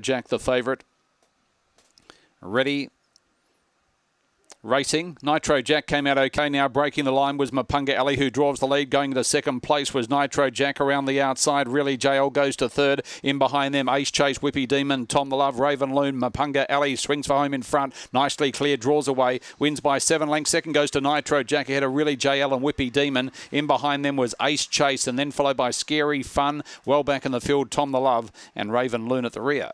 Jack, the favourite. Ready, Racing. Nitro Jack came out okay. Now breaking the line was Mapunga Alley, who draws the lead. Going to second place was Nitro Jack around the outside. Really, JL goes to third. In behind them, Ace Chase, Whippy Demon, Tom the Love, Raven Loon, Mapunga Alley swings for home in front. Nicely clear, draws away, wins by seven lengths. Second goes to Nitro Jack ahead of Really JL and Whippy Demon. In behind them was Ace Chase, and then followed by Scary Fun. Well back in the field, Tom the Love and Raven Loon at the rear.